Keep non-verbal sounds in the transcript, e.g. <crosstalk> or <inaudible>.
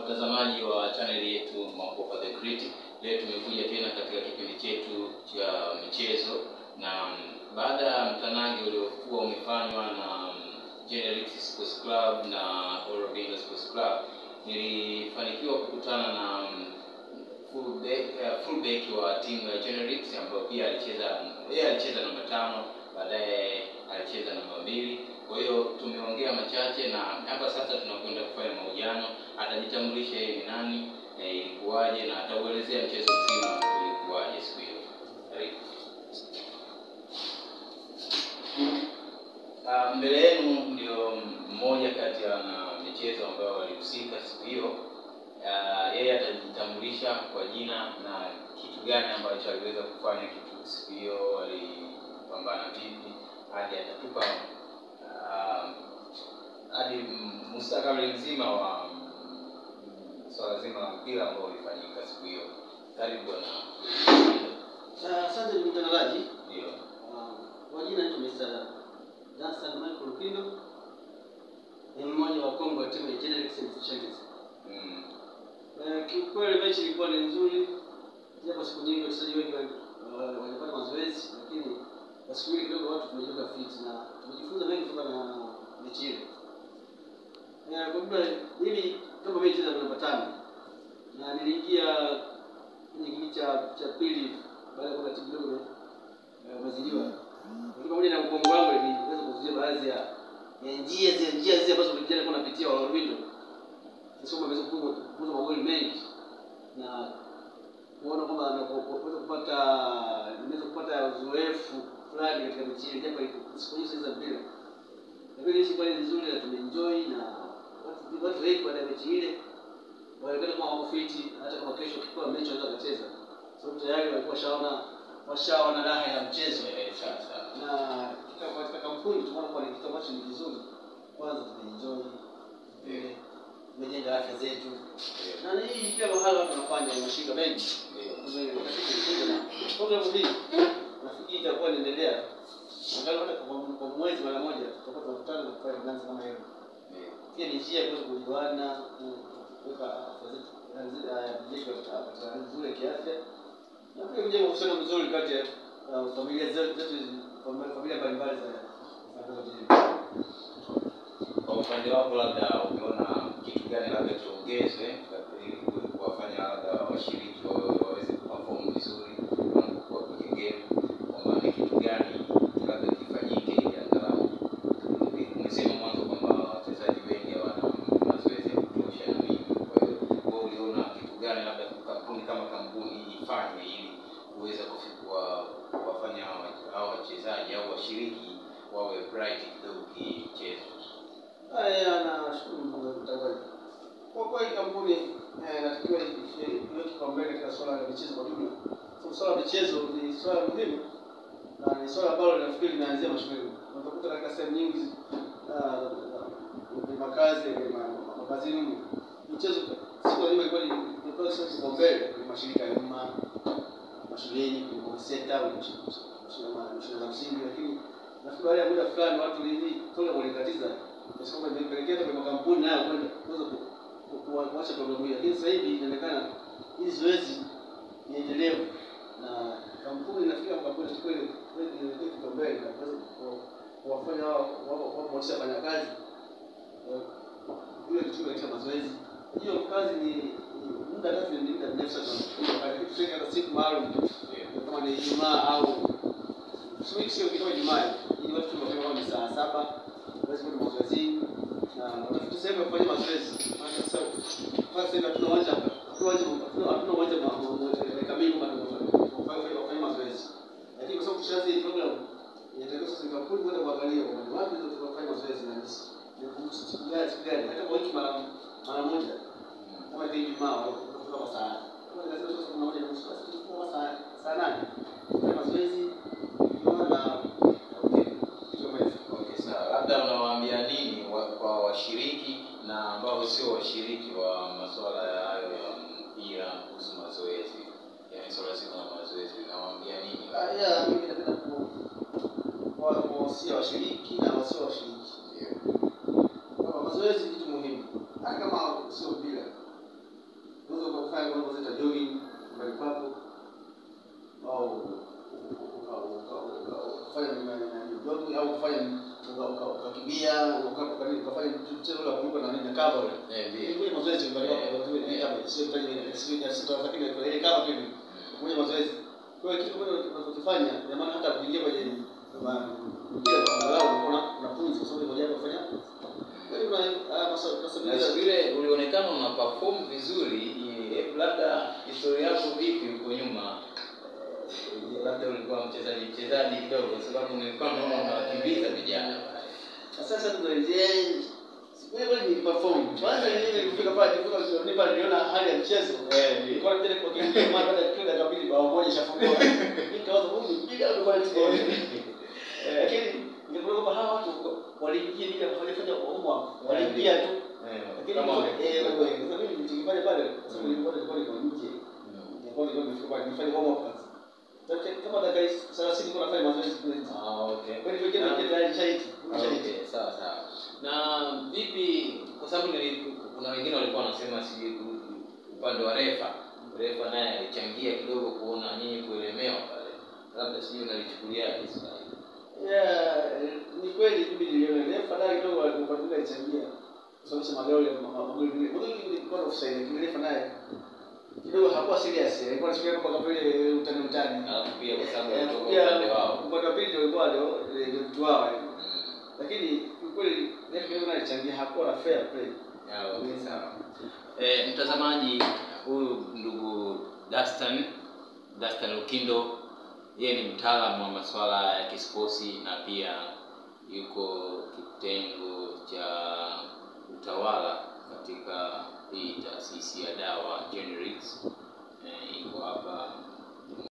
Watazamaji wa chaneli yetu Makopa the Great, leo tumekuja tena katika kipindi chetu cha michezo, na mm, baada ya mtanange uliokuwa umefanywa na mm, Generics Sports Club na Orovingo Sports Club, nilifanikiwa kukutana na mm, fullback, uh, fullback wa timu ya Generics ambayo pia alicheza yeye alicheza namba tano, baadaye alicheza namba mbili. Kwa hiyo tumeongea machache na hapa sasa tunakwenda kufanya mahojiano. Atajitambulisha yeye ni nani, ilikuwaje na atauelezea mchezo mzima ulikuwaje siku hiyo. Karibu. Ah, mbele yenu ndio mmoja kati ya na michezo ambayo walihusika siku hiyo. Ah, yeye atajitambulisha kwa jina na kitu gani ambacho aliweza kufanya kitu siku hiyo, alipambana vipi hadi atatupa ah, hadi mustakabali mzima wa swala so zima la mpira ambao ulifanyika siku hiyo. Karibu bwana. Asante ndugu mtangazaji. Ndio. Ah, Kwa jina naitwa Mr. Dunstan Michael Kindo. Ni mmoja wa Kongo wa timu ya Generics and Champions. Mm. Eh, Kiukweli mechi ilikuwa ni nzuri, japo siku nyingi wachezaji wengi walipata mazoezi, lakini kwa siku hii kidogo watu tumejiweka fit na tumejifunza mengi kutoka na mechi ile. Kwa jumla mimi kama mechi za namba tano. Na niliingia kwenye kipindi cha cha pili baada ya kuwa timu kidogo eh, mazidiwa lakini pamoja na mgongo wangu niliweza kuzuia baadhi ya ya njia zile njia zile ambazo vijana walikuwa wanapitia wa Orlando. Soma ameweza kufunga kufunga magoli mengi. Na kuona kwamba naweza kupata nimeweza kupata uzoefu fulani katika ile, japo siku hizi za mpira, lakini hizi kweli nzuri na tumeenjoy na baada ya mechi ile walikuwa kama wako fiti, hata kama kesho kikuwa mechi wanaweza kucheza, sababu tayari walikuwa washaona washaona raha ya mchezo. Eh, na katika katika kampuni tunaona kwa kitu ambacho ni kizuri. Kwanza vile tumejenga afya zetu, na ni hii pia mahala watu wanafanya mashirika mengi programu hii nafikiri itakuwa inaendelea. Angalau hata kwa mwezi mara moja tutakuwa tunakutana na kufanya kama hiyo. Pia ni kujuana, kuweka afya eh, nzuri ya kiafya na pia kujenga uhusiano mzuri kati ya uh, familia zetu familia mbalimbali za. Kwa upande wako labda umeona kitu gani labda kiongezwe kuwafanya labda washiriki wawe waweze kuperform vizuri wanapokuwa kwenye game, kwamba ni kitu gani labda kifanyike ili angalau umesema mwanzo kwamba wachezaji wengi hawana mazoezi ya kutosha na nini. Kwa hiyo wewe uliona kitu gani labda kampuni kama kampuni ifanye ili kuweza kufikua kuwafanya hawa- hawa wachezaji au washiriki wawe bright kidogo kichezo. Haya, nashukuru ndugu mtangazaji. Kwa kweli kampuni eh, inatakiwa iweke kipaumbele katika swala la michezo kwa jumla. Kwa swala la michezo ni swala muhimu na ni swala ambalo nafikiri linaanzia mashuleni. Utakuta katika sehemu nyingi ni kwenye makazi, ya ma- makazini michezo siku ya nyuma ilikuwa ni kipaumbele kwenye mashirika ya umma, mashuleni, kwenye konseta, shule za msingi, lakini nafikiri baada ya muda fulani watu hivi toka walikatiza. Kwa sababu imepelekea hata makampuni nayo kwenda kuweza ku- ku- ku- kuacha programu hii, lakini sasa hivi inaonekana hili zoezi ni na kampuni nafikiri kampuni kweli kweli ile kipaumbele na kuweza kuwafanya wao wao motisha wafanyakazi ile kitu katika mazoezi. Hiyo kazi ni ni muda au Siku sio kama Ijumaa, saa saba hatuna uwanja hatuna uwanja hatuna hatuna uwanja ma- ma- ma- kamili kama kufanya kufanya mazoezi. Lakini kwa sababu tushaanza hii program inatakiwa sasa ni kampuni kwenda kuangalia kwamba ni wapi ndio tunafanya mazoezi na nisi. Ni kuhusu siku gani siku gani hata kwa wiki mara mara moja. Kama ni Ijumaa au kama saa kama ni sasa kuna moja nusu basi kwa saa saa nane. Kufanya mazoezi Ijumaa na okay. Kitu kama hivyo. Okay, sawa. Labda unawaambia nini wa, kwa washiriki na ambao sio washiriki wa masuala ya hayo ya mpira kuhusu mazoezi, yaani swala zima la mazoezi, nawaambia nini? Ah, yeah, washiriki na wasio washiriki. Yeah. Mazoezi kitu muhimu. Hata kama sio unaweza kwako au uka- uka- uka- ukafanya jogging au au uka- ukakimbia uka- uka- ukafanya mchezo ule wa kuruka na nini kava ule Eh. Kwenye mazoezi Eh, kwa vile eh. kama sio kwenye sio sio lakini kwa ile kama vile kwenye mazoezi. Kwa hiyo kitu kimoja unachokifanya ina maana hata kuingia kwenye ma- angalau kuna kuna pumzi sababu moja kufanya. Kwa hiyo kuna haya masa- Na masabilia siku ile ulionekana una perform vizuri, eh, labda historia yako vipi huko nyuma? Labda ulikuwa mchezaji mchezaji kidogo, kwa sababu nilikuwa naona unawakimbiza vijana sasa tunarejea wewe ni perform. Kwanza mimi nilifika pale nilifika nipa niona hali ya mchezo. Eh, ndio. Kwa nataka kwa kile mara baada ya kila kabili bao moja shafungua. <laughs> Nikaanza Mungu mpiga au kwa timu. Lakini ningekuwa kwamba hawa watu waliingia nika kufanya fanya homework. Waliingia tu. Eh, Lakini kama eh kwa wewe mimi nikifanya pale kwa sababu nilikuwa nilikuwa nje. Mm. Nilikuwa nilikuwa nilikuwa nifanye homework kama dakika 30 nilikuwa nafanya mazoezi kule nje. Ah, okay. Kwa hiyo kile nje tayari shahidi. Shahidi. Sawa sawa. Na vipi, kwa sababu nili- kuna wengine walikuwa wanasema sijui ku- upande wa refa, refa naye alichangia kidogo kuona nyinyi kuelemewa pale, labda sijui unalichukuliaje hili? Yeah, ni kweli mimi niliona refa naye kidogo alipopata ichangia kusababisha magoli ya ma- magoli vile. Magoli ilikuwa offside lakini ile naye kidogo hakuwa serious. Alikuwa anafikiria kama vile utani utani. Kwa sababu ya upande wao. upande wa pili ndio ndio ndio mtu wao. Mm. Lakini kweli ile kidogo alichangia hakuwa na fair play. Okay, sawa. Eh, mtazamaji huyu ndugu Dastan Dastan Lukindo yeye ni mtaalamu wa masuala ya kisporti na pia yuko kitengo cha utawala katika hii taasisi ya dawa generics, eh, iko hapa